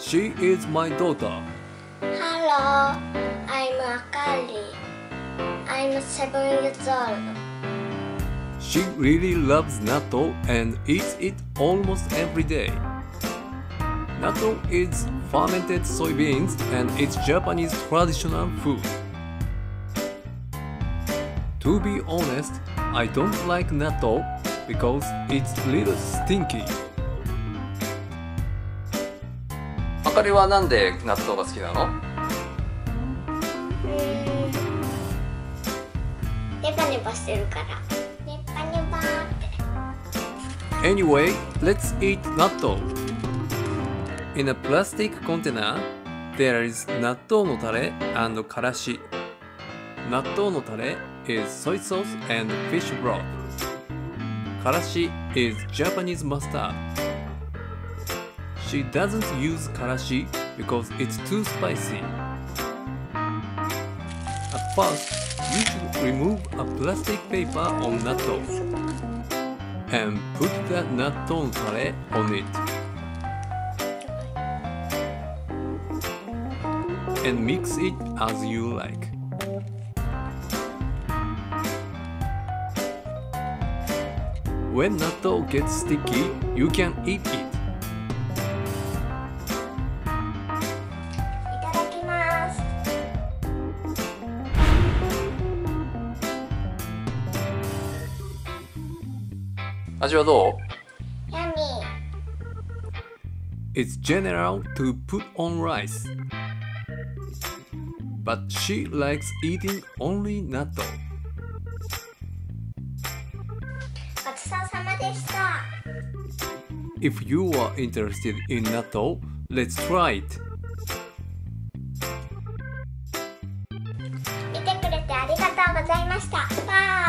She is my daughter. Hello, I'm Akari. I'm seven years old. She really loves natto and eats it almost every day. Natto is fermented soybeans and it's Japanese traditional food. To be honest, I don't like natto because it's a little stinky. あかりはなんで納豆が好きなのネバネバしてるから。ネバネバーって。Anyway, let's eat natto. In a plastic container, there is 納豆のタレ and からし。納豆のタレ is soy sauce and fish broth. からし is Japanese mustard. She doesn't use karashi because it's too spicy. At first, you should remove a plastic paper on natto and put the natto tare on it and mix it as you like. When natto gets sticky, you can eat it. 味はどう It's general to put on rice. But she likes eating only natto. If you are interested in natto, let's try it. 見てくれてありがとうございました。バイ